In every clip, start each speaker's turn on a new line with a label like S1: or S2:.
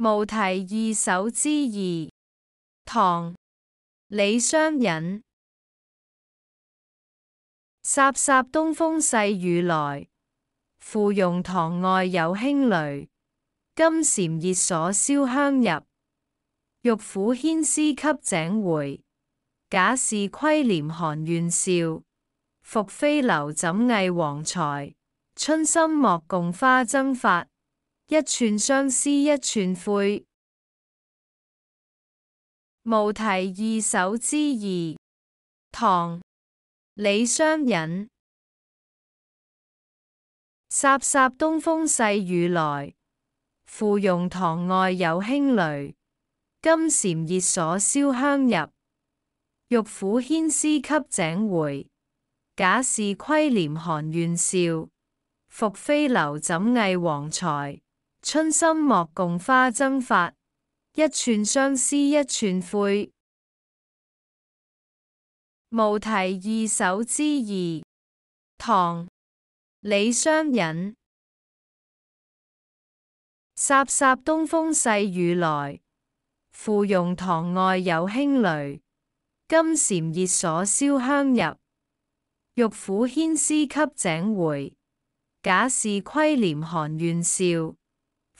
S1: 《无题二首之二》唐·李商隐。飒飒东风细雨来，芙蓉塘外有轻雷。金蝉热锁烧香入，玉虎牵丝汲井回。贾氏窥帘寒怨少，宓妃留枕魏王才。春心莫共花争发。一寸相思一寸灰，《无题二首之二》（唐·李商隐）：飒飒东风细雨来，芙蓉塘外有轻雷。金蝉热锁烧香入，玉虎牵丝汲井回。贾氏窥帘寒怨笑，复妃留枕魏王才。春心莫共花争发，一寸相思一寸灰。《无题二首之二》唐·李商隐。飒飒东风细雨来，芙蓉塘外有轻雷。金蝉热锁烧香入，玉虎牵丝汲井回。贾氏窥帘寒怨笑。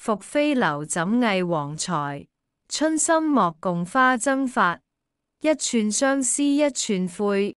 S1: 复飞流怎艺王才？春心莫共花争发。一寸相思一寸灰。